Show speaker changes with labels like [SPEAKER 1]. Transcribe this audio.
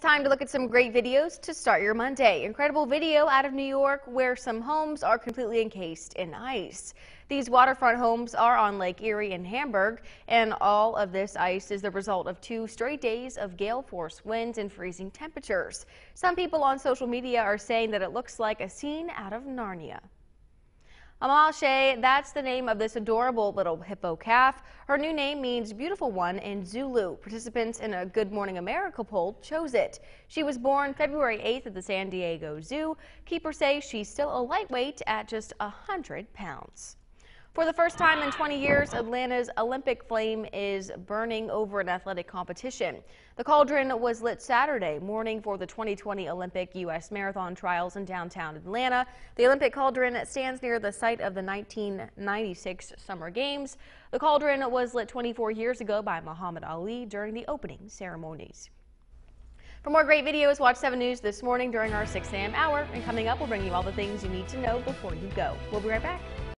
[SPEAKER 1] Time to look at some great videos to start your Monday. Incredible video out of New York where some homes are completely encased in ice. These waterfront homes are on Lake Erie in Hamburg, and all of this ice is the result of two straight days of gale force winds and freezing temperatures. Some people on social media are saying that it looks like a scene out of Narnia. Amahle, that's the name of this adorable little hippo calf. Her new name means beautiful one in Zulu. Participants in a Good Morning America poll chose it. She was born February 8th at the San Diego Zoo. Keepers say she's still a lightweight at just 100 pounds. For the first time in 20 years, Atlanta's Olympic flame is burning over an athletic competition. The cauldron was lit Saturday morning for the 2020 Olympic U.S. Marathon Trials in downtown Atlanta. The Olympic cauldron stands near the site of the 1996 Summer Games. The cauldron was lit 24 years ago by Muhammad Ali during the opening ceremonies. For more great videos, watch 7 News this morning during our 6 a.m. hour. And coming up, we'll bring you all the things you need to know before you go. We'll be right back.